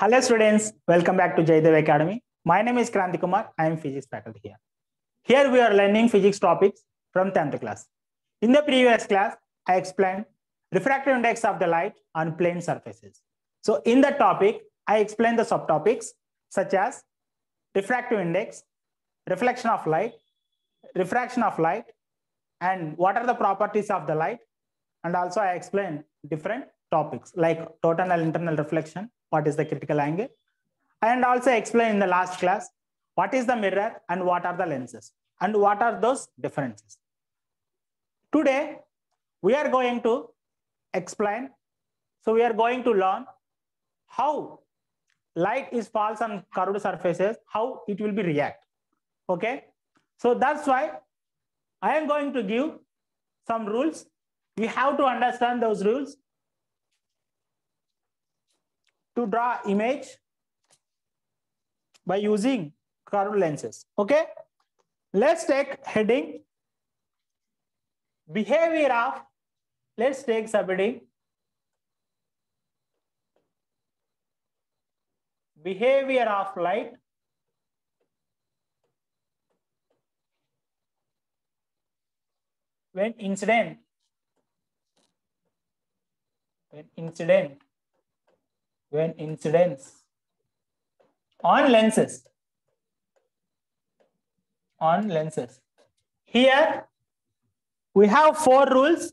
Hello students, welcome back to Jayadev Academy. My name is Kranti Kumar. I am physics faculty here. Here we are learning physics topics from 10th class. In the previous class, I explained refractive index of the light on plane surfaces. So in the topic, I explained the subtopics such as refractive index, reflection of light, refraction of light, and what are the properties of the light. And also I explained different topics like total and internal reflection, what is the critical angle, and also explain in the last class what is the mirror and what are the lenses and what are those differences. Today, we are going to explain, so we are going to learn how light is falls on curved surfaces, how it will be react. Okay, so that's why I am going to give some rules. We have to understand those rules to draw image by using curved lenses. Okay, let's take heading. Behavior of let's take subheading. Behavior of light. When incident. When incident when incidents on lenses on lenses. Here we have four rules.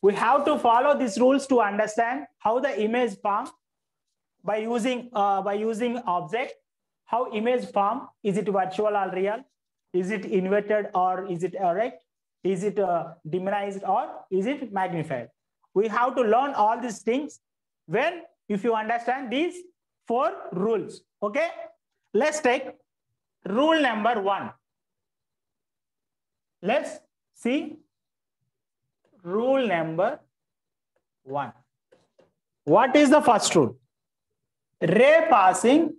We have to follow these rules to understand how the image form by using uh, by using object how image form is it virtual or real? Is it inverted or is it erect? Is it uh, diminished or is it magnified? We have to learn all these things when if you understand these four rules okay? Let's take rule number one. Let's see rule number one. What is the first rule? Ray passing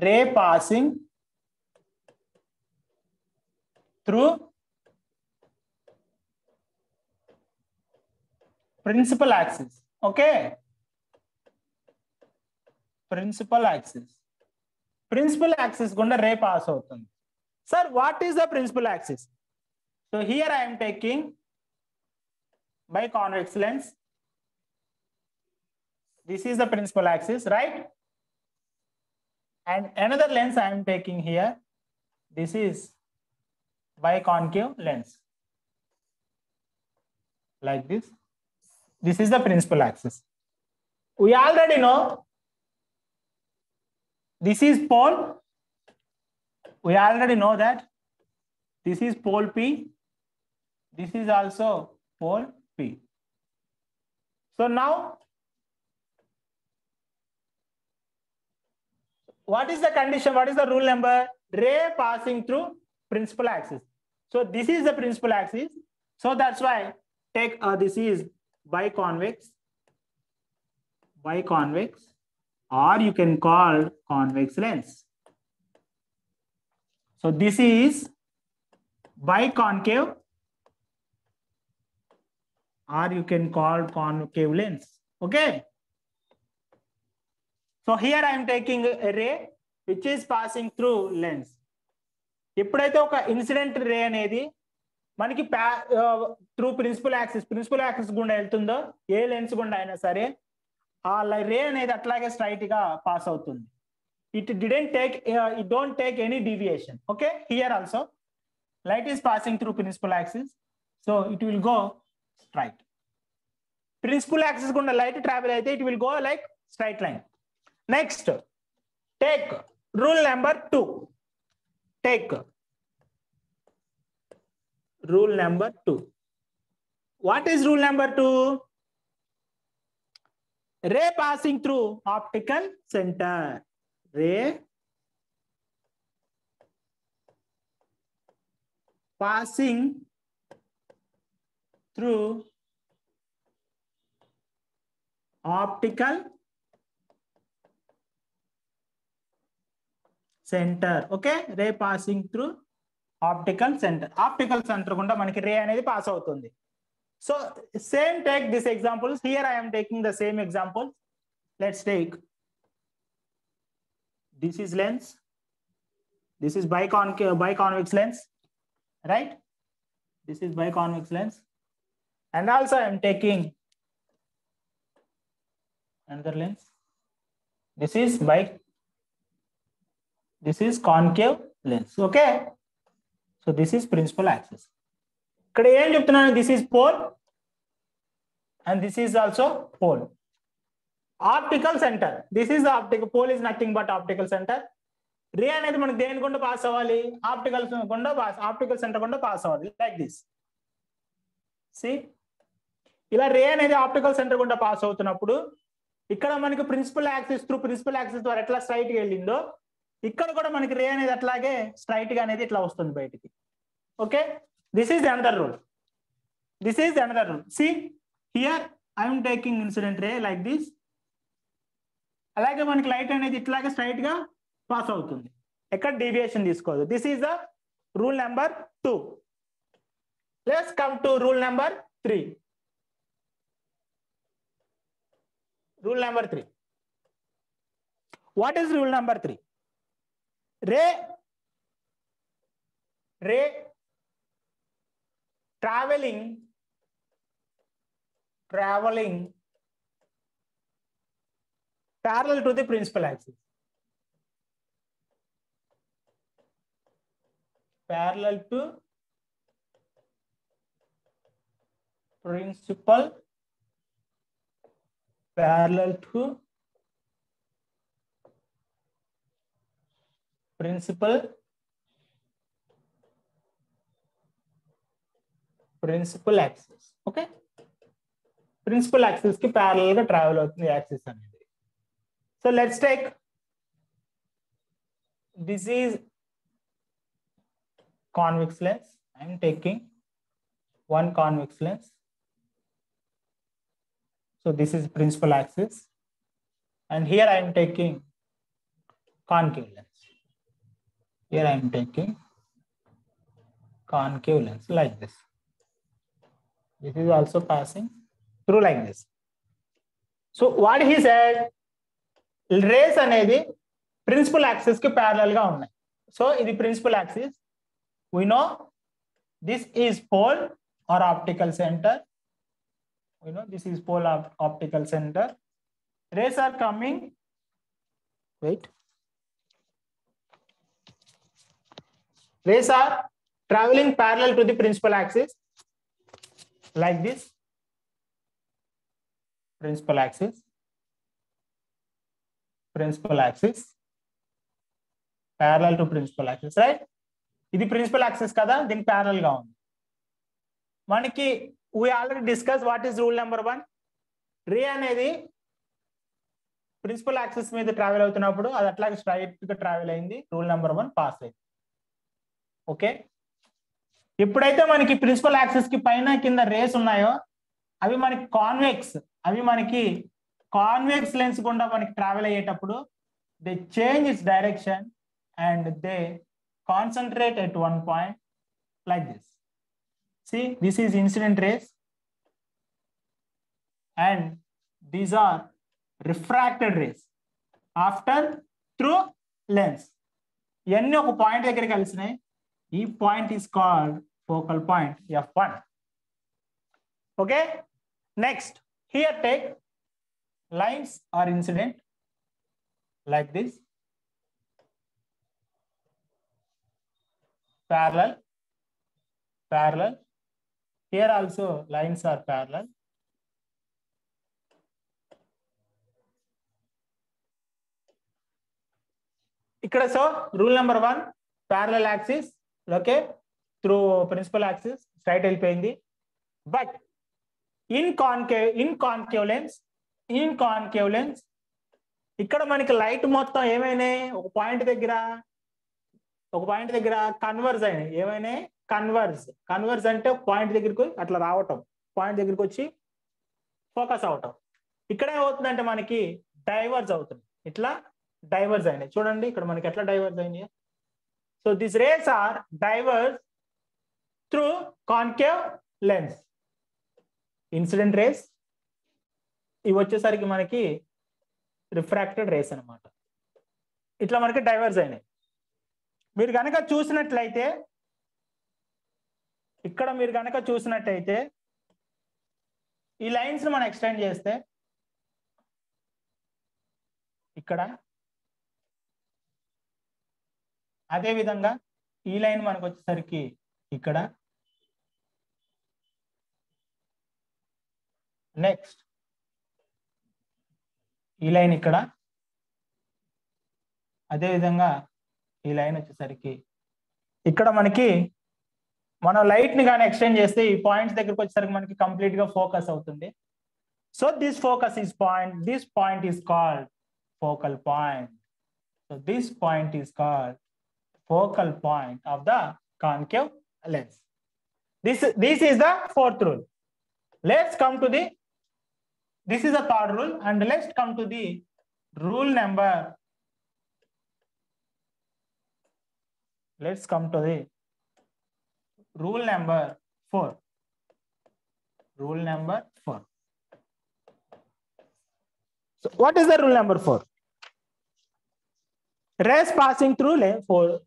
ray passing through principal axis Okay. Principal axis. Principal axis gunda ray pass avutundi. Sir, what is the principal axis? So here I am taking by convex lens. This is the principal axis, right? And another lens I am taking here. This is by concave lens. Like this. This is the principal axis. We already know this is pole. We already know that this is pole P. This is also pole P. So now what is the condition? What is the rule number? Ray passing through principal axis. So this is the principal axis. So that's why take uh, this is biconvex, biconvex, or you can call convex lens. So this is biconcave, or you can call concave lens. Okay. So here I am taking a ray which is passing through lens. ఎప్పుడైతే ఒక incident ray అనేది మనకి through principal axis principal axis గుండా వెళ్తుందో ఏ lens గుండా అయినా సరే ఆ రే అనేది అట్లాగే స్ట్రైట్గా పాస్ అవుతుంది. It didn't take it don't take any deviation okay here also light is passing through principal axis so it will go straight principal axis గుండా లైట్ ట్రావెల్ అయితే it will go like straight line next take rule number two take rule number two. What is rule number two? Ray passing through optical center. Ray passing through optical center. Okay, ray passing through optical centre optical centre గుండా మనకి ray అనేది pass అవుతుంది so same take this examples here I'm taking the same example let's take this is lens this is biconcave biconvex lens right this is biconvex lens and also i am taking another lens this is by this is concave lens okay So this is principal axis. ఇక్కడ ఏం చెప్తున్నాను? This is pole and this is also pole optical centre this is optical pole is nothing but optical centre ray అనేది మనకి దేని గుండా pass అవ్వాలి? Optical గుండా pass optical centre గుండా పాస్ అవ్వాలి. లైక్ దిస్ సి ఇలా రే అనేది ఆప్టికల్ సెంటర్ గుండా పాస్ అవుతున్నప్పుడు ఇక్కడ మనకి principal axis through principal axis ద్వారా ఎట్లా స్ట్రైట్గా వెళ్ళిందో ఇక్కడ కూడా మనకి రే అనేది అట్లాగే స్ట్రైట్గా అనేది ఇట్లా వస్తుంది బయటికి. Okay this is another rule this is another rule see here I'm taking incident ray like this అలాగే మనకి లైట్ అనేది ఇట్లాగే స్ట్రైట్గా పాస్ అవుతుంది. ఎక్కడ డీవియేషన్ తీసుకోదు. This is the rule number two let's come to rule number three rule number three what is rule number three ray ray traveling traveling parallel to the principal axis. Parallel to principal parallel to principal principal axis okay principal axis కి parallel గా travel అవుతుంది axis అనేది so let's take this is convex lens I'm taking one convex lens so this is principal axis and here I'm taking concave lens here i am taking concave lens like this this is also passing through like this so what he said race అనేది principal axis కి parallel గా ఉన్నాయి so ఇది principal axis we know this is pole are optical centre we know this is pole optical centre race are coming wait rays are traveling parallel to the principal axis Like this. Principal axis. Principal axis. Parallel to principal axis right? ఇది principal axis కదా దీనికి ప్యారల్గా ఉంది. మనకి we already discuss what is rule number one ray అనేది principal access మీద travel అవుతున్నప్పుడు అది అట్లాగే స్ట్రైట్గా ట్రావెల్ అయింది రూల్ నెంబర్ వన్ పాస్ అయింది. ఓకే ఎప్పుడైతే మనకి ప్రిన్సిపల్ యాక్సిస్కి పైన కింద రేస్ ఉన్నాయో అవి మనకి కాన్వెక్స్ అవి మనకి కాన్వెక్స్ లెన్స్ గుండా మనకి ట్రావెల్ అయ్యేటప్పుడు they change its direction and they concentrate at one point like this see this is incident rays and these are refracted rays after through lens ఇవన్నీ ఒక పాయింట్ దగ్గర కలిసినాయి? ఈ point is called focal point F one okay next here take lines are incident like this parallel parallel here also lines are parallel ఇక్కడ so rule number one parallel axis okay through principal axis straight వెళ్ళిపోయింది but in concave in concave lens in concave lens ఇక్కడ మనకి light మొత్తం ఏమైనాయి? ఒక point దగ్గర ఒక point దగ్గర కన్వర్జ్ అయినాయి. ఏమైనాయి? కన్వర్జ్ కన్వర్స్ అంటే పాయింట్ దగ్గరికి అట్లా రావటం. పాయింట్ దగ్గరికి వచ్చి ఫోకస్ అవటం. ఇక్కడ ఏమవుతుందంటే మనకి డైవర్స్ అవుతుంది. ఇట్లా డైవర్స్ అయినాయి. చూడండి ఇక్కడ మనకి ఎట్లా డైవర్స్ అయినాయి? So this rays are diverse through concave lens incident rays ఇవి వచ్చేసరికి మనకి రిఫ్రాక్టెడ్ రేస్ అనమాట ఇట్లా మనకి డైవర్స్ అయినాయి. మీరు కనుక చూసినట్లయితే ఇక్కడ మీరు కనుక చూసినట్టయితే ఈ లైన్స్ మనం ఎక్స్టెండ్ చేస్తే ఇక్కడ అదే విధంగా ఈ లైన్ మనకు వచ్చేసరికి ఇక్కడ నెక్స్ట్ ఈ లైన్ ఇక్కడ. అదే విధంగా ఈ లైన్ వచ్చేసరికి. ఇక్కడ మనకి మనం లైట్ని కానీ ఎక్స్టెండ్ చేస్తే ఈ పాయింట్స్ దగ్గరకు వచ్చేసరికి మనకి కంప్లీట్గా ఫోకస్ అవుతుంది. So this focus is point this point is called focal point. So this point is called focal point of the concave lens. This, this is the fourth rule. Let's come to the, this is the third rule and let's come to the rule number. Let's come to the rule number four. Rule number four. So what is the rule number four? Rays passing through lane four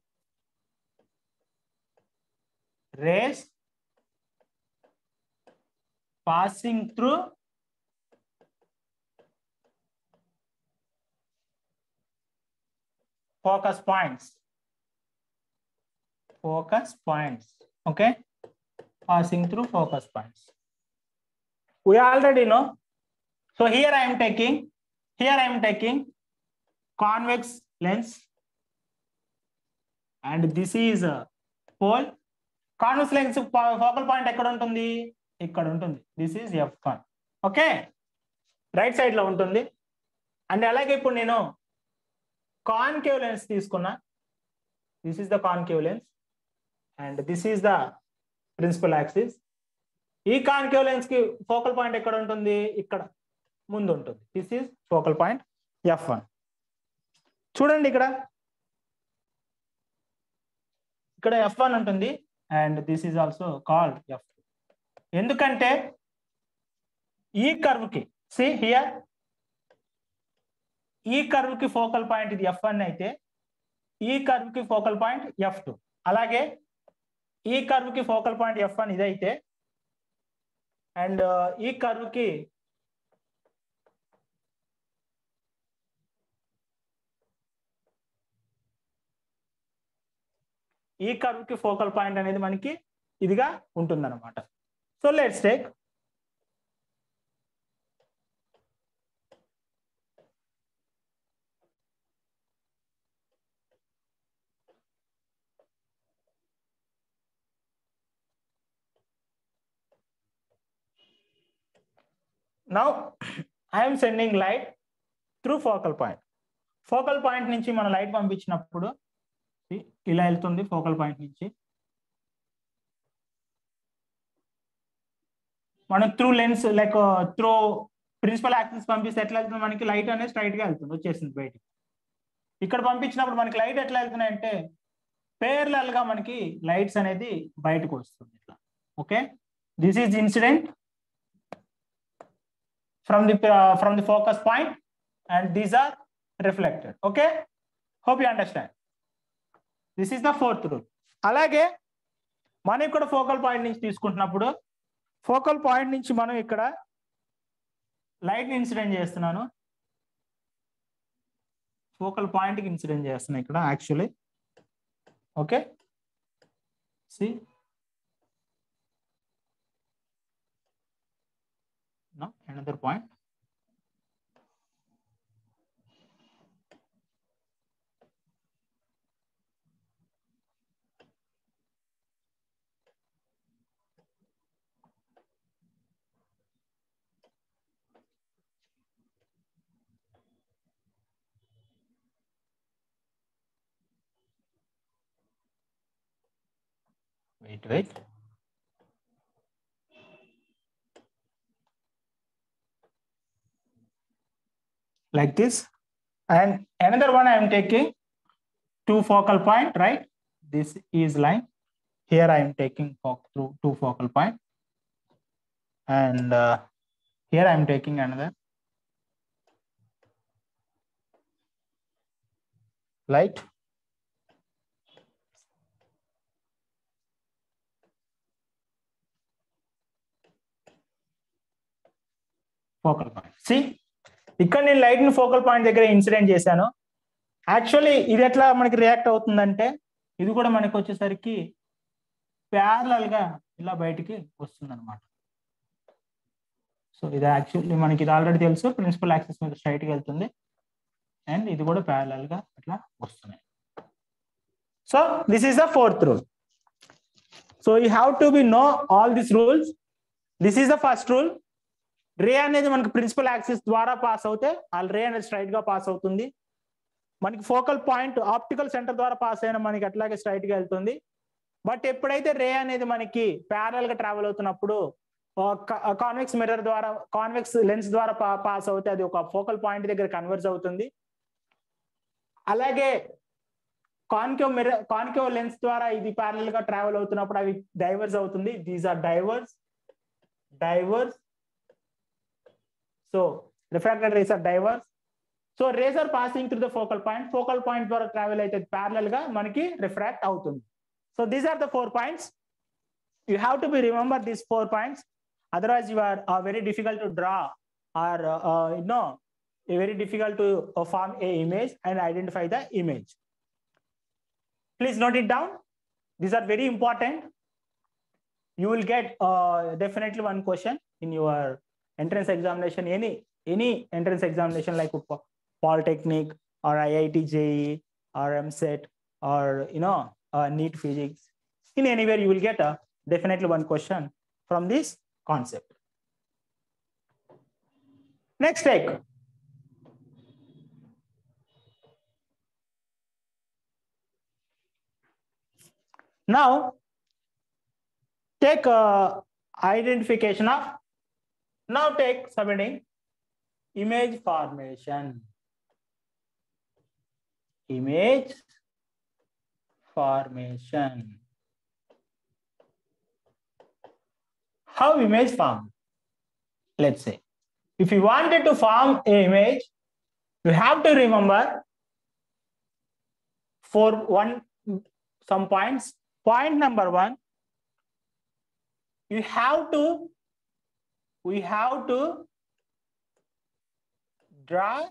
rays passing through focus points focus points okay passing through focus points we already know so here i am taking here i am taking convex lens and this is a pole convex lens focal point ఎక్కడ ఉంటుంది ఇక్కడ ఉంటుంది this is F one okay right side లో ఉంటుంది and అలాగే ఇప్పుడు నేను concave lens తీసుకున్నా this is the concave lens and this is the principal axis ఈ కాన్కేవ్ లెన్స్కి ఫోకల్ పాయింట్ ఎక్కడ ఉంటుంది? ఇక్కడ ముందు ఉంటుంది. This is focal point F one చూడండి ఇక్కడ. ఇక్కడ ఎఫ్ వన్ ఉంటుంది and this is also called F ఎందుకంటే ఈ కర్వ్కి సి హియర్ ఈ కర్వ్కి ఫోకల్ పాయింట్ ఇది ఎఫ్ వన్ అయితే ఈ కర్వ్కి ఫోకల్ పాయింట్ ఎఫ్ టూ అలాగే ఈ కర్వ్కి ఫోకల్ పాయింట్ ఎఫ్ వన్ ఇదైతే అండ్ ఈ కర్వ్కి ఈ కర్వ్కి ఫోకల్ పాయింట్ అనేది మనకి ఇదిగా ఉంటుందన్నమాట. So let's take now I'm sending light through focal point focal point నుంచి మనం లైట్ పంపించినప్పుడు ఇలా వెళ్తుంది ఫోకల్ పాయింట్ నుంచి. మనం through lens like through principal axis పంపిస్తే ఎట్లా వెళ్తుంది? మనకి లైట్ అనేది స్ట్రైట్గా వెళ్తుంది వచ్చేసింది బయటికి. ఇక్కడ పంపించినప్పుడు మనకి లైట్ ఎట్లా వెళ్తున్నాయి అంటే పేర్లల్గా మనకి లైట్స్ అనేది బయటకు వస్తుంది ఇట్లా. Okay this is incident from the uh, from the focus point and these are reflected okay hope you understand this is the fourth rule అలాగే మనం ఇక్కడ ఫోకల్ పాయింట్ నుంచి తీసుకుంటున్నప్పుడు ఫోకల్ పాయింట్ నుంచి మనం ఇక్కడ లైట్ ఇన్సిడెంట్ చేస్తున్నాను ఫోకల్ పాయింట్కి ఇన్సిడెంట్ చేస్తున్నాను ఇక్కడ actually okay see Now another point. wait wait like this. And another one I am taking two focal point, right? This is line. Here I am taking through two focal. And uh, here I am taking another light. Focal point. See, ఇక్కడ నేను లైట్ని focal point దగ్గర incident చేశాను. Actually ఇది ఎట్లా మనకి react అవుతుందంటే ఇది కూడా మనకి వచ్చేసరికి ప్యారలల్గా ఇలా బయటికి వస్తుంది అనమాట సో ఇది యాక్చువల్లీ మనకి ఇది ఆల్రెడీ తెలుసు ప్రిన్సిపల్ యాక్సెస్ మీద స్ట్రైట్గా వెళ్తుంది. అండ్ ఇది కూడా ప్యారలల్గా అట్లా వస్తున్నాయి. So this is the fourth rule. So you have to be know all this rules. This is the first rule. Ray అనేది మనకి ప్రిన్సిపల్ యాక్సిస్ ద్వారా పాస్ అవుతే ఆ రే అనేది స్ట్రైట్గా పాస్ అవుతుంది. మనకి ఫోకల్ పాయింట్ ఆప్టికల్ సెంటర్ ద్వారా పాస్ అయిన మనకి అట్లాగే స్ట్రైట్గా వెళ్తుంది. బట్ ఎప్పుడైతే రే అనేది మనకి ప్యారల్గా ట్రావెల్ అవుతున్నప్పుడు కాన్వెక్స్ మిర్రర్ ద్వారా కాన్వెక్స్ లెన్స్ ద్వారా పాస్ అవుతే అది ఒక ఫోకల్ పాయింట్ దగ్గర కన్వర్జ్ అవుతుంది. అలాగే కాన్కేవ్ మిర్రర్ కాన్కేవ్ లెన్స్ ద్వారా ఇది ప్యారల్గా ట్రావెల్ అవుతున్నప్పుడు అవి డైవర్స్ అవుతుంది. These are diverse diverse so refracted race are divorce so race are passing through the focal point focal point ద్వారా ట్రావెల్ అయితే ప్యారల్ గా మనకి రిఫ్రాక్ట్ అవుతుంది so these are the four points you have to B remember these four points otherwise you are uh, very difficult to draw or uh, uh, you know very difficult to uh, form a image and identify the image please note it down these are very important you will get entrance examination any any entrance examination like polytechnic or IIT JEE or EAMCET or you know uh, NEET physics in anywhere you will get a definitely one question from this concept. Next take. Now, take uh, identification of, now take subheading image formation. Image formation. how image form let's say if you wanted to form a image you have to remember for one some points point number one you have to we have to draw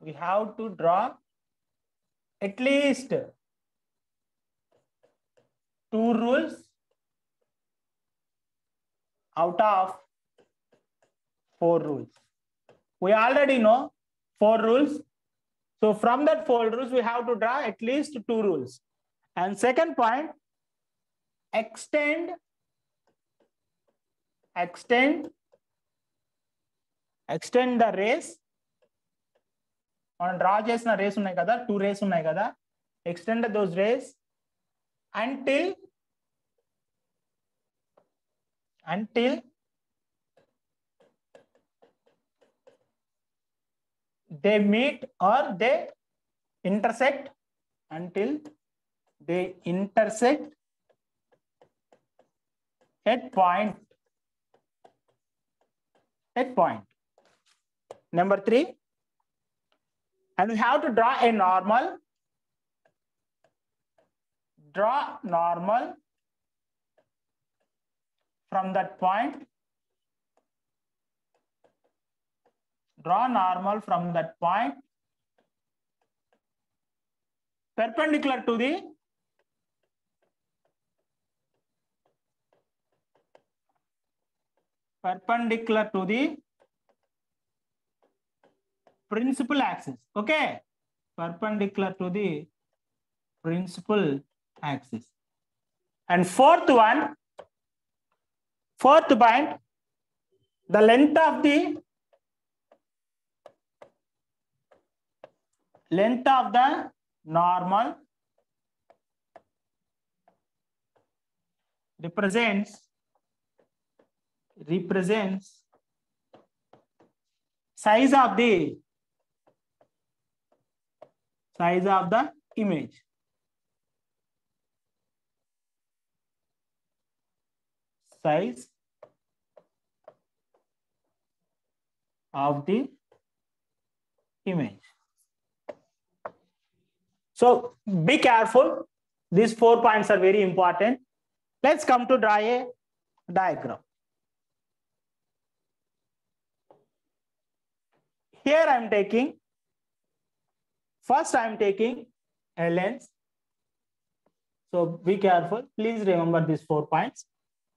we have to draw at least two rules out of four rules. We already know four rules. So from that four rules, we have to draw at least two rules. And second point, extend, extend, extend the race. మనం draw చేసిన rays ఉన్నాయి కదా two rays ఉన్నాయి కదా extend those race until until they meet or they intersect until they intersect at point at point. Number 3 and we have to draw a normal. Draw normal from that point. Draw normal from that point. Perpendicular to the perpendicular to the principal axis. Okay, perpendicular to the principal axis. And fourth one, fourth point, the length of the length of the normal represents represents size of the size of the image size of the image. So be careful. These four points are very important. Let's come to draw a diagram. Here I'm taking, first I'm taking a lens. So be careful. Please remember these four points.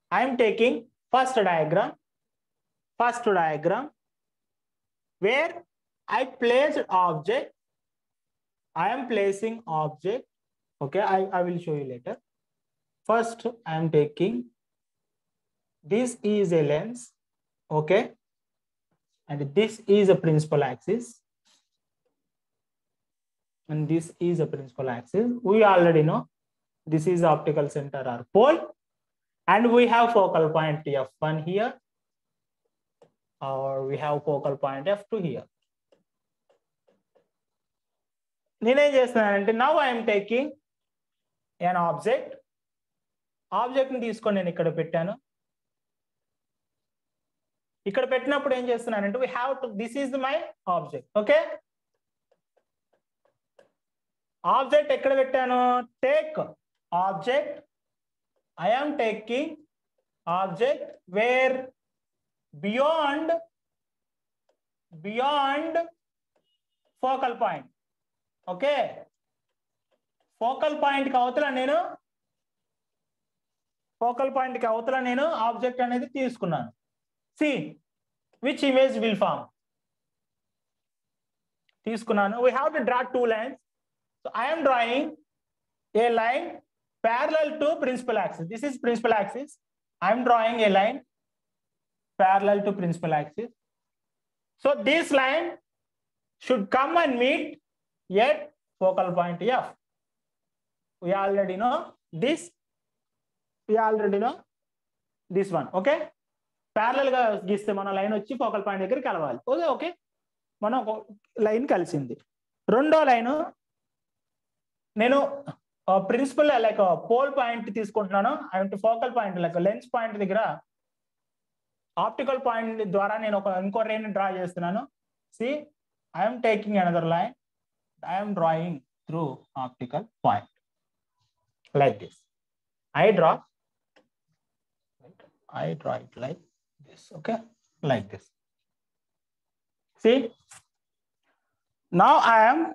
I'm taking first diagram, first diagram, where I placed object. I am placing object. Okay, I, I will show you later. First, I am taking this is a lens. Okay, and this is a principal axis. And this is a principal axis. We already know this is optical center or pole. And we have focal point F1 here. Or we have focal point F2 here. నేనేం చేస్తున్నానంటే now I'm taking an object ఆబ్జెక్ట్ని తీసుకొని నేను ఇక్కడ పెట్టాను ఇక్కడ పెట్టినప్పుడు ఏం చేస్తున్నానంటే we have to this is my object okay object ఎక్కడ పెట్టాను? Take object I taking object where beyond beyond focal point okay focal పాయింట్కి అవతల నేను ఫోకల్ పాయింట్కి అవతల నేను ఆబ్జెక్ట్ అనేది తీసుకున్నాను. C which image will form తీసుకున్నాను we have to draw two lines so I'm drawing A line parallel to principal axis. This is principal axis. I'm drawing a line parallel to principal axis. So this line should come and meet at focal point F. We already know this. We already know this one. Okay. ప్యారలల్గా గీస్తే మన line వచ్చి focal point దగ్గర కలవాలి. Okay okay. మనం ఒక line కలిసింది. రెండో లైన్ నేను ప్రిన్సిపల్ లైక్ పోల్ పాయింట్ తీసుకుంటున్నాను. And focal point like lens point దగ్గర ఆప్టికల్ పాయింట్ ద్వారా నేను ఒక ఇంకో రేన్ డ్రా చేస్తున్నాను. See I'm taking another line I'm drawing through optical point like this I draw I draw it like this, okay? Like this. See, now I am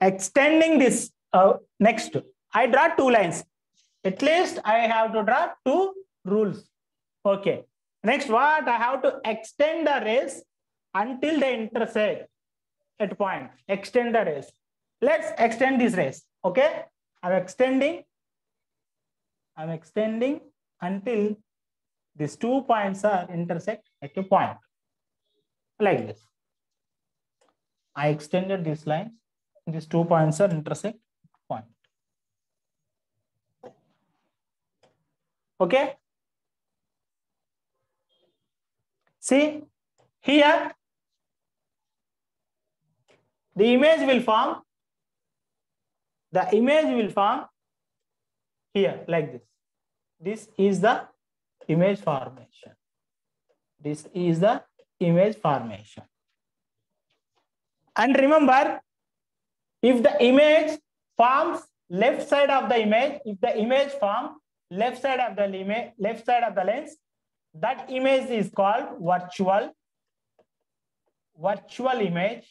extending this uh, next. I draw two lines. At least I have to draw two rules. Okay. Next, what? I have to extend the rays until they intersect at point. Extend the rays. Let's extend this rays. Okay. I'm extending. I'm extending until these two points are intersect at a point like this i extended these lines these two points are intersect point. Okay. See here, the image will form, the image will form here like this. This is the image formation. This is the image formation. And remember, if the image forms left side of the image, if the image form left side of the image, left side of the lens, that image is called virtual, virtual image.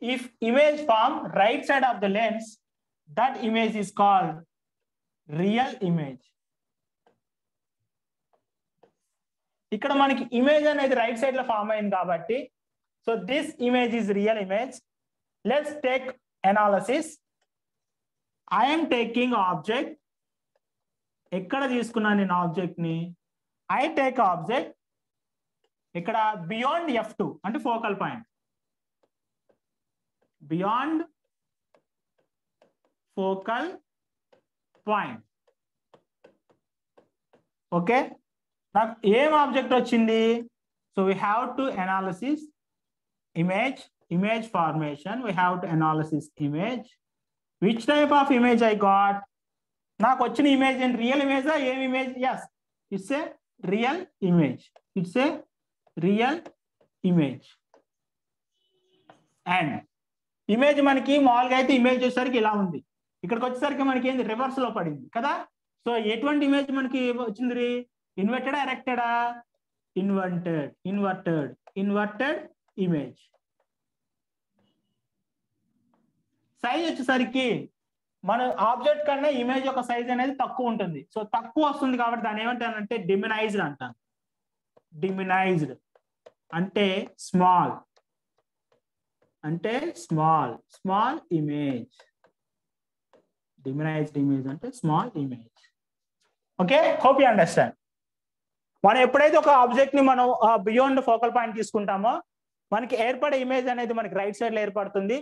If image form right side of the lens, that image is called real image. ఇక్కడ మనకి image అనేది right సైడ్లో form అయింది కాబట్టి so this image is real image let's take analysis I'm taking object ఎక్కడ తీసుకున్నాను నేను ఆబ్జెక్ట్ని? ఐ టేక్ ఆబ్జెక్ట్ ఇక్కడ బియాండ్ ఎఫ్ టూ అంటే focal point beyond focal point okay నాకు ఏం ఆబ్జెక్ట్ వచ్చింది? So we have to analysis image image formation we have to analysis image which type of image I got నాకు వచ్చిన image ఏంటి? Real image ఏం image yes it's a real image it's a real image and image మనకి మామూలుగా అయితే image వచ్చేసరికి ఇలా ఉంది. ఇక్కడికి వచ్చేసరికి మనకి ఏంది రివర్స్లో పడింది. కదా? సో ఎటువంటి ఇమేజ్ మనకి వచ్చింది ఇన్వర్టెడా ఎరెక్టెడా inverted inverted inverted image size వచ్చేసరికి మన ఆబ్జెక్ట్ కన్నా ఇమేజ్ యొక్క సైజ్ అనేది తక్కువ ఉంటుంది. సో తక్కువ వస్తుంది కాబట్టి దాన్ని ఏమంటానంటే డిమినైజ్డ్ అంటాను డిమినైజ్డ్ అంటే స్మాల్ అంటే small small image diminished image అంటే small image. Okay? Hope you understand మనం ఎప్పుడైతే ఒక ఆబ్జెక్ట్ని మనం బియాండ్ ఫోకల్ పాయింట్ తీసుకుంటామో మనకి ఏర్పడే ఇమేజ్ అనేది మనకి రైట్ సైడ్లో ఏర్పడుతుంది.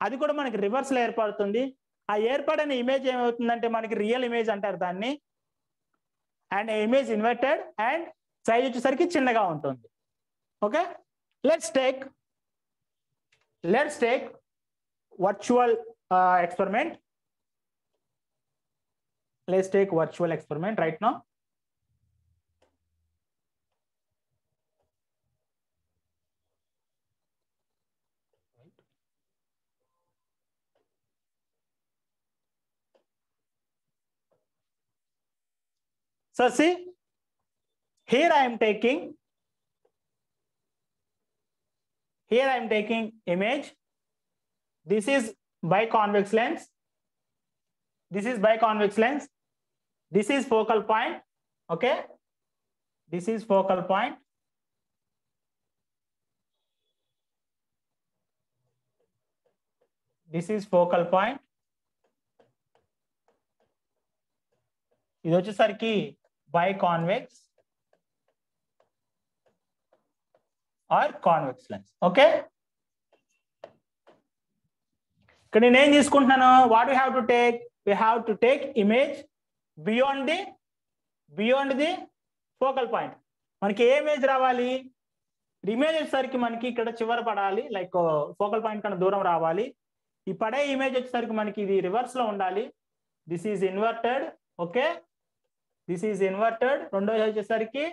అది కూడా మనకి రివర్స్లో ఏర్పడుతుంది. ఆ ఏర్పడిన ఇమేజ్ ఏమవుతుందంటే మనకి రియల్ ఇమేజ్ అంటారు దాన్ని. And image inverted and size వచ్చేసరికి చిన్నగా ఉంటుంది. Okay? Let's take let's take virtual experiment let's take virtual experiment right now. So see here i am taking here i am taking image. This is biconvex lens this is biconvex lens this is focal point okay this is focal point this is focal point ఇది వచ్చేసరికి by convex or convex lens okay ఇక్కడ నేనేం తీసుకుంటున్నాను what you have to take we have to take image beyond the beyond the focal point మనకి ఏ image రావాలి? Image వచ్చేసరికి మనకి ఇక్కడ చివర పడాలి లైక్ ఫోకల్ పాయింట్ కన్నా దూరం రావాలి. ఈ పడే ఇమేజ్ వచ్చేసరికి మనకి ఇది రివర్స్లో ఉండాలి. This is inverted okay this is inverted రెండోది వచ్చేసరికి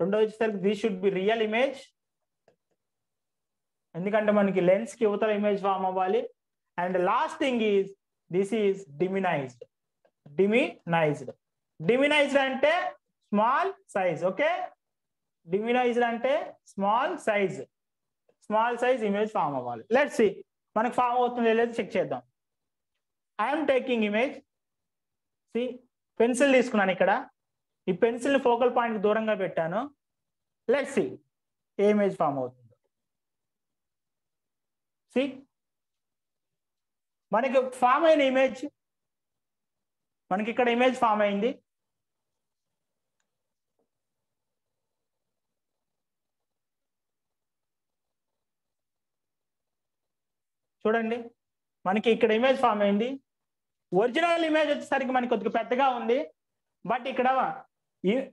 రెండోది వచ్చేసరికి this should be real image ఎందుకంటే మనకి లెన్స్కి యువతల ఇమేజ్ ఫామ్ అవ్వాలి. And last thing is this is diminished diminished diminished అంటే స్మాల్ సైజ్ ఓకే డిమినైజ్డ్ అంటే small size small size image form అవ్వాలి. లెట్స్ సి మనకు ఫామ్ అవుతుంది లేదు చెక్ చేద్దాం. I'm taking image see pencil తీసుకున్నాను ఇక్కడ. ఈ పెన్సిల్ని ఫోకల్ పాయింట్ దూరంగా పెట్టాను. Let's see A image form అవుతుందో. సి మనకి ఫామ్ అయిన ఇమేజ్ మనకి ఇక్కడ ఇమేజ్ ఫామ్ అయింది. చూడండి మనకి ఇక్కడ ఇమేజ్ ఫామ్ అయింది. ఒరిజినల్ ఇమేజ్ వచ్చేసరికి మనకి కొద్దిగా పెద్దగా ఉంది. బట్ ఇక్కడ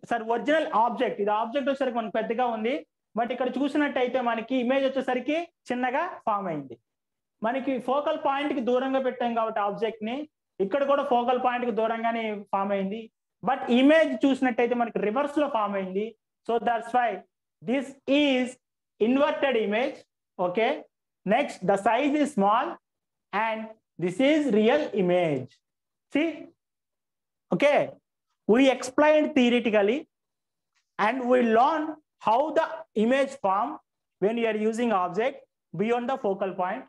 సార్ ఒరిజినల్ ఆబ్జెక్ట్ ఇది ఆబ్జెక్ట్ వచ్చేసరికి మనకి పెద్దగా ఉంది. బట్ ఇక్కడ చూసినట్టయితే మనకి ఇమేజ్ వచ్చేసరికి చిన్నగా ఫామ్ అయింది. మనకి ఫోకల్ పాయింట్కి దూరంగా పెట్టాం కాబట్టి ఆబ్జెక్ట్ని ఇక్కడ కూడా ఫోకల్ పాయింట్కి దూరంగానే ఫామ్ అయింది. బట్ ఇమేజ్ చూసినట్టయితే మనకి రివర్స్లో ఫామ్ అయింది. So that's why this is inverted image okay? Next the size is small and this is real image. See okay? we explained theoretically and we learned how the image form when you are using object beyond the focal point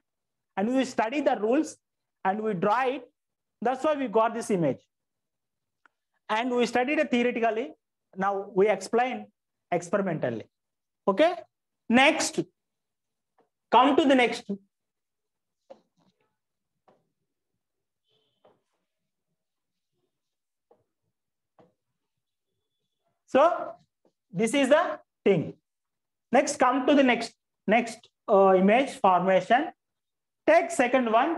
and we study the rules and we draw it. That's why we got this image. And we studied it theoretically. Now we explain experimentally. Okay? Next. Come to the next. So this is the thing. Next come to the next next uh, image formation take second one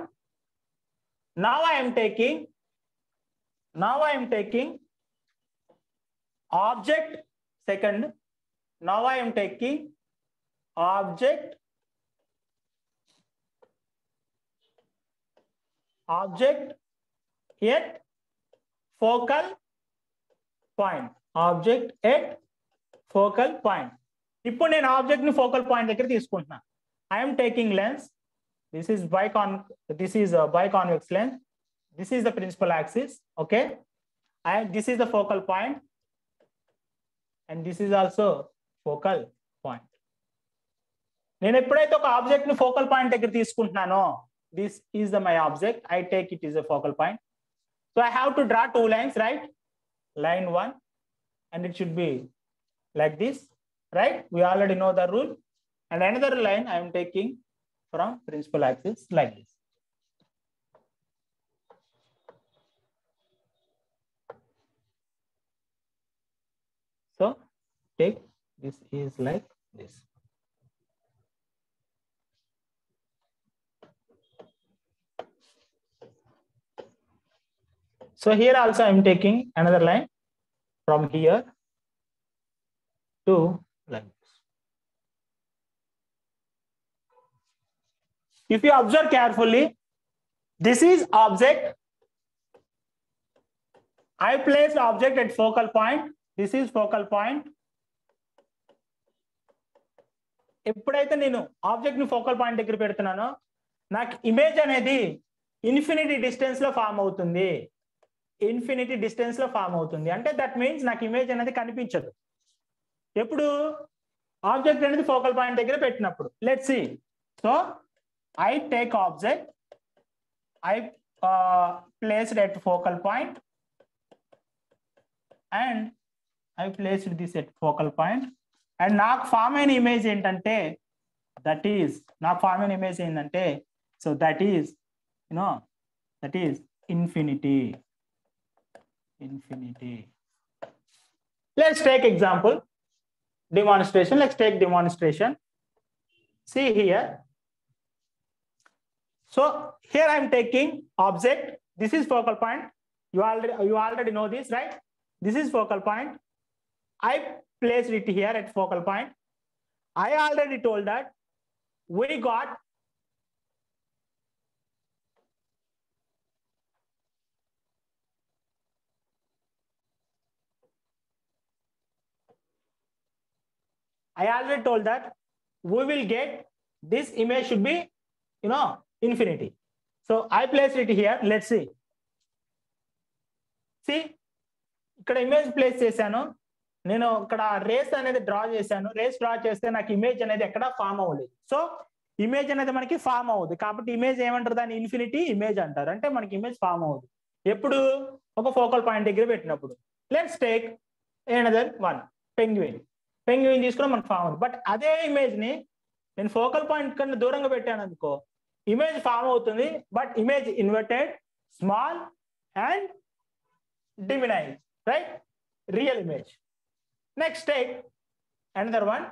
now i am taking now i am taking object second now i am taking object object at focal point object at focal point ఇప్పుడు నేను object ని focal point దగ్గర తీసుకుంటున్నా I'm taking lens this is by can this is by convex lens this is the principal axis okay and this is the focal point and this is also focal point నేను ఎప్పుడైతే ఒక object ని focal point దగ్గర తీసుకుంటున్నానో this is the my object I take it is the focal point so I have to draw two lines right line 1 and it should be like this right we already know the rule and another line i am taking from principal axis like this. So take this is like this. So here also I'm taking another line from here to If you observe carefully, this is object. I placed object at focal point. This is focal point. ఎప్పుడైతే నేను ఆబ్జెక్ట్ని focal point దగ్గర పెడుతున్నానో నాకు image అనేది infinity డిస్టెన్స్లో form అవుతుంది infinity డిస్టెన్స్లో form అవుతుంది అంటే దట్ మీన్స్ నాకు ఇమేజ్ అనేది కనిపించదు ఎప్పుడు ఆబ్జెక్ట్ అనేది ఫోకల్ పాయింట్ దగ్గర పెట్టినప్పుడు let see so I take object I placed at focal point and I placed this at focal point and నాకు ఫామ్ అయిన ఇమేజ్ ఏంటంటే దట్ ఈస్ నాకు ఫామ్ అయిన ఇమేజ్ ఏంటంటే so that is you know that is infinity infinity. Let's take example, demonstration. Let's take demonstration. See here. so here I'm taking object. This is focal point. You already you already know this, right? This is focal point. I placed it here at focal point. I already told that we got I already told that we will get this image should be, you know, infinity. So I place it here. Let's see. See, ఇక్కడ image place చేశాను. నేను ఇక్కడ race అనేది draw చేశాను. Race draw చేస్తే నాకు image అనేది ఎక్కడ ఫామ్ అవ్వలేదు. సో ఇమేజ్ అనేది మనకి ఫామ్ అవ్వదు. కాబట్టి ఇమేజ్ ఏమంటారు? దాన్ని ఇన్ఫినిటీ ఇమేజ్ అంటారు. అంటే మనకి ఇమేజ్ ఫామ్ అవ్వదు. ఎప్పుడు? ఒక ఫోకల్ పాయింట్ దగ్గర పెట్టినప్పుడు. Let's take another one penguin penguin తీసుకుని మనకు ఫామ్ అవుతుంది బట్ అదే ఇమేజ్ని నేను ఫోకల్ పాయింట్ కన్నా దూరంగా పెట్టాను అనుకో ఇమేజ్ ఫామ్ అవుతుంది but image inverted small and diminish right real image next take another one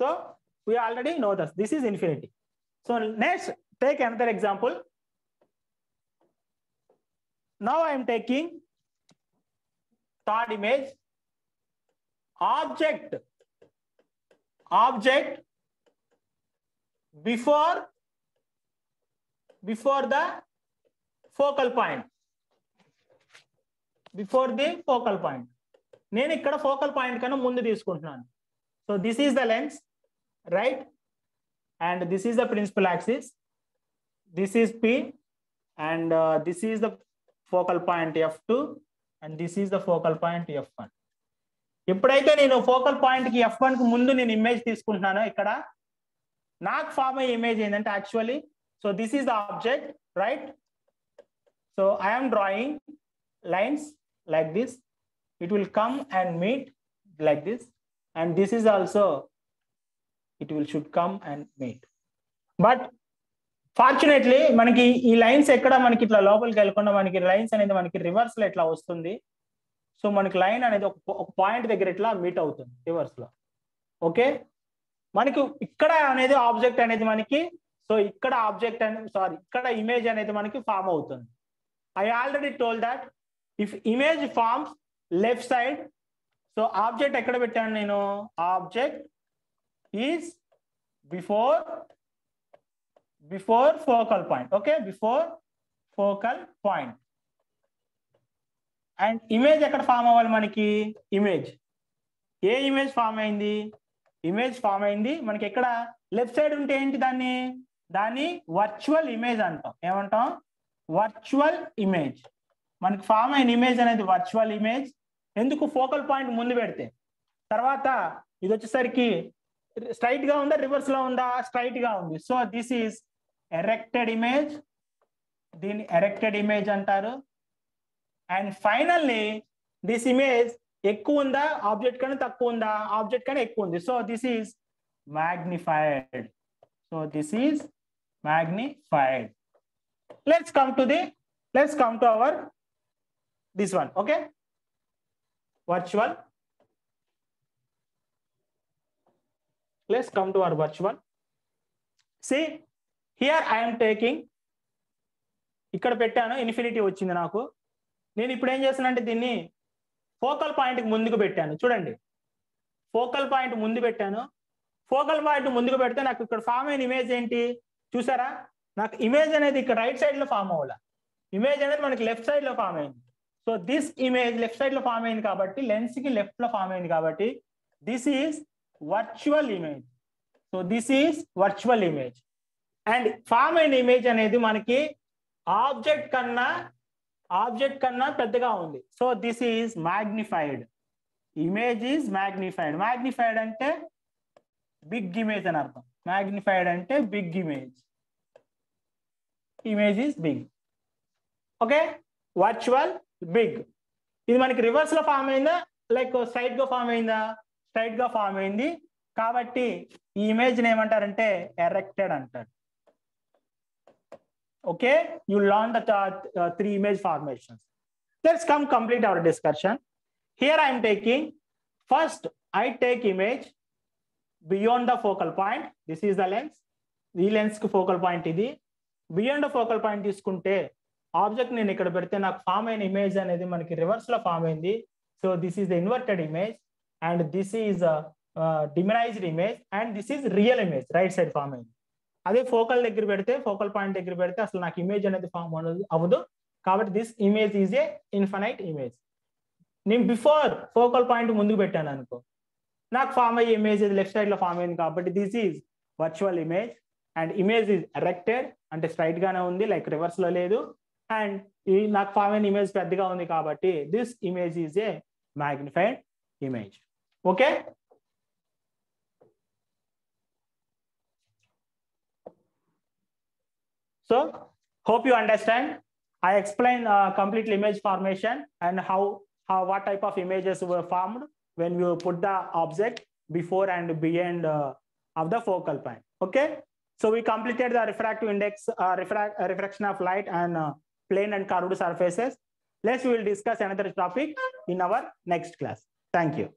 So we already know this. This is infinity. So next, take another example. Now I am taking third image. Object. Object before before the focal point. Before the focal point. నేను ఇక్కడ focal point కన్నా ముందు తీసుకుంటున్నాను so this is the lens right and this is the principal axis this is P and this is the focal point F two and this is the focal point F one ఎప్పుడైతే నేను focal పాయింట్కి F వన్కి ముందు నేను image తీసుకుంటున్నానో ఇక్కడ నాకు form అయ్యే image ఏంటంటే actually so this is the object right so I'm drawing lines like this it will come and meet like this. And this is also it will should come and meet. But fortunately మనకి ఈ lines ఎక్కడ మనకి ఇట్లా లోపలికి వెళ్ళకుండా మనకి lines అనేది మనకి రివర్స్లో ఇట్లా వస్తుంది? సో మనకి లైన్ అనేది ఒక ఒక పాయింట్ దగ్గర ఇట్లా మీట్ అవుతుంది రివర్స్ లో ఓకే మనకి ఇక్కడ అనేది ఆబ్జెక్ట్ అనేది మనకి సో ఇక్కడ ఆబ్జెక్ట్ అనేది సారీ ఇక్కడ ఇమేజ్ అనేది మనకి ఫామ్ అవుతుంది I already told that if image forms left side so object ఎక్కడ పెట్టాను నేను object is before before focal point okay before focal point and image ఎక్కడ ఫామ్ అవ్వాలి మనకి? ఇమేజ్. ఏ ఇమేజ్ ఫామ్ అయింది? ఇమేజ్ ఫామ్ అయింది మనకి ఎక్కడ? లెఫ్ట్ సైడ్ ఉంటే ఏంటి దాన్ని? దాన్ని వర్చువల్ ఇమేజ్ అంటాం. ఏమంటాం? Virtual image. మనకి ఫామ్ అయిన ఇమేజ్ అనేది వర్చువల్ ఇమేజ్. ఎందుకు? ఫోకల్ పాయింట్ ముందు పెడితే. తర్వాత ఇది వచ్చేసరికి స్ట్రైట్గా ఉందా? రివర్స్లో ఉందా? స్ట్రైట్గా ఉంది. So this is erected image. దీన్ని ఎరెక్టెడ్ ఇమేజ్ అంటారు. అండ్ ఫైనల్లీ దిస్ ఇమేజ్ ఎక్కువ ఉందా ఆబ్జెక్ట్ కన్నా తక్కువ ఉందా ఆబ్జెక్ట్ కన్నా ఎక్కువ ఉంది so this is magnified so this is magnified let's come to the let's come to our this one okay virtual let's come to our virtual see here i am taking ఇక్కడ పెట్టాను infinity వచ్చింది నాకు నేను ఇప్పుడు ఏం చేస్తానంటే దీన్ని focal point ముందుకు పెట్టాను. చూడండి. ఫోకల్ పాయింట్ ముందు పెట్టాను. ఫోకల్ పాయింట్ ముందుకు పెడితే నాకు ఇక్కడ ఫామ్ అయిన ఇమేజ్ ఏంటి? చూసారా? నాకు ఇమేజ్ అనేది ఇక్కడ రైట్ సైడ్లో ఫామ్ అవ్వాల. ఇమేజ్ అనేది మనకి లెఫ్ట్ సైడ్లో ఫామ్ అయింది. సో దిస్ ఇమేజ్ లెఫ్ట్ సైడ్లో ఫామ్ అయింది కాబట్టి లెన్స్కి లెఫ్ట్లో ఫామ్ అయింది కాబట్టి this is virtual image. So this is virtual image. And form అయిన ఇమేజ్ అనేది మనకి ఆబ్జెక్ట్ కన్నా ఆబ్జెక్ట్ కన్నా పెద్దగా ఉంది. So this is magnified image is magnified magnified అంటే బిగ్ ఇమేజ్ అని అర్థం. మ్యాగ్నిఫైడ్ అంటే big image image is big okay virtual big ఇది మనకి రివర్స్లో ఫామ్ అయిందా? లైక్ స్ట్రైట్గా ఫామ్ అయిందా? స్ట్రైట్గా ఫామ్ అయింది. కాబట్టి ఈ ఇమేజ్ ఏమంటారంటే ఎరెక్టెడ్ అంటారు. Okay, you learned the uh, three image formations. Let's come complete our discussion. Here I am taking, first I take image beyond the focal point. This is the lens. ఈ లెన్స్కి focal point ఇది beyond focal point తీసుకుంటే object నేను ఇక్కడ పెడితే నాకు form అయిన image అనేది మనకి రివర్స్లో ఫామ్ అయింది so this is the inverted image and this is diminished image and this is real image right side form అయింది అదే ఫోకల్ దగ్గర పెడితే ఫోకల్ పాయింట్ దగ్గర పెడితే అసలు నాకు ఇమేజ్ అనేది ఫామ్ అవ్వదు కాబట్టి this image is a infinite image నేను బిఫోర్ ఫోకల్ పాయింట్ ముందుకు పెట్టాను అనుకో. నాకు ఫామ్ అయ్యే ఇమేజ్ లెఫ్ట్ సైడ్లో ఫామ్ అయింది కాబట్టి this is virtual image and image is erected అంటే స్ట్రైట్ గానే ఉంది లైక్ రివర్స్లో లేదు. అండ్ ఈ నాకు ఫామ్ అయిన ఇమేజ్ పెద్దగా ఉంది కాబట్టి this image is a magnified image okay So hope you understand. I explained uh, complete image formation and how, how what type of images were formed when you put the object before and behind uh, of the focal point. Okay. So we completed the refractive index, uh, refract, refraction of light and uh, plane and curved surfaces. Let's we will discuss another topic in our next class. Thank you.